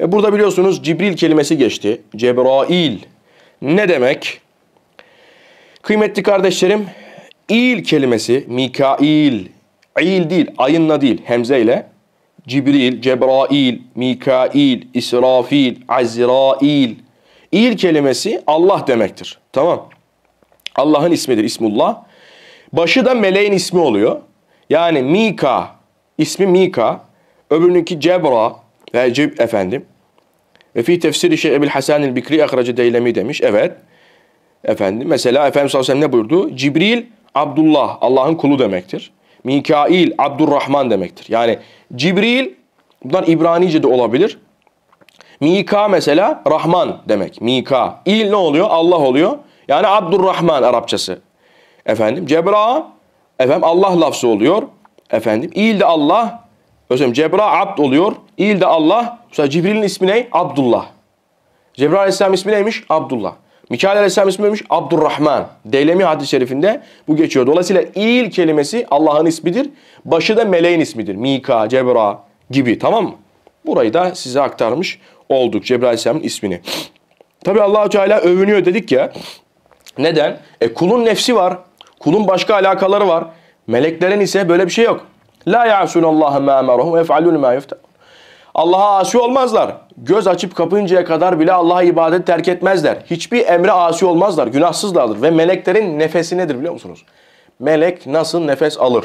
E burada biliyorsunuz Cibril kelimesi geçti. Cebrail. Ne demek? Kıymetli kardeşlerim, il kelimesi Mikail, il değil, ayınla değil, hemze ile Cibril, Cebrail, Mikail, İsrafil, Azrail. İl kelimesi Allah demektir. Tamam. Allah'ın ismidir, İsmullah. Başı da meleğin ismi oluyor. Yani Mika, ismi Mika. Öbürününki Cebra, Cib efendim. Ve fi tefsiri şey Ebil Hasanil Bikri akracı Deylemi demiş. Evet. Efendim mesela Efendimiz sallallahu aleyhi ve sellem ne buyurdu? Cibril Abdullah Allah'ın kulu demektir. Mikail Abdurrahman demektir. Yani Cibril bunlar İbranice de olabilir. Mika mesela Rahman demek. Mika. İl ne oluyor? Allah oluyor. Yani Abdurrahman Arapçası. Efendim Cebra efendim Allah lafzı oluyor. Efendim İl de Allah. Özlem Cebra abd oluyor. İl de Allah. Mesela Cibril'in ismi ne? Abdullah. Cebrail Aleyhisselam ismi neymiş? Abdullah. Mikail Aleyhisselam ismi neymiş? Abdurrahman. Deylemi hadis-i şerifinde bu geçiyor. Dolayısıyla il kelimesi Allah'ın ismidir. Başı da meleğin ismidir. Mika, Cebra gibi tamam mı? Burayı da size aktarmış olduk Cebrail Aleyhisselam'ın ismini. Tabi Allahu Teala övünüyor dedik ya. Neden? E kulun nefsi var. Kulun başka alakaları var. Meleklerin ise böyle bir şey yok. La ya'sunallaha ma emarahum ve yef'alun ma Allah'a asi olmazlar. Göz açıp kapayıncaya kadar bile Allah'a ibadet terk etmezler. Hiçbir emre asi olmazlar. Günahsızlardır. Ve meleklerin nefesi nedir biliyor musunuz? Melek nasıl nefes alır?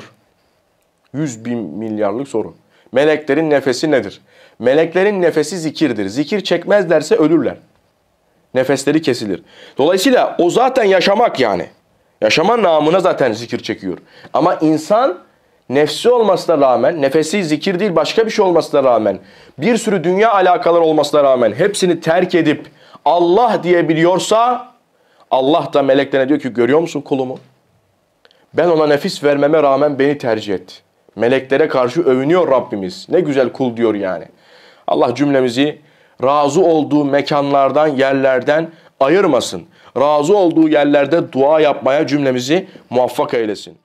Yüz bin milyarlık soru. Meleklerin nefesi nedir? Meleklerin nefesi zikirdir. Zikir çekmezlerse ölürler. Nefesleri kesilir. Dolayısıyla o zaten yaşamak yani. Yaşama namına zaten zikir çekiyor. Ama insan nefsi olmasına rağmen, nefesi zikir değil başka bir şey olmasına rağmen, bir sürü dünya alakaları olmasına rağmen hepsini terk edip Allah diyebiliyorsa Allah da meleklerine diyor ki görüyor musun kulumu? Ben ona nefis vermeme rağmen beni tercih et. Meleklere karşı övünüyor Rabbimiz. Ne güzel kul diyor yani. Allah cümlemizi razı olduğu mekanlardan, yerlerden ayırmasın. Razı olduğu yerlerde dua yapmaya cümlemizi muvaffak eylesin.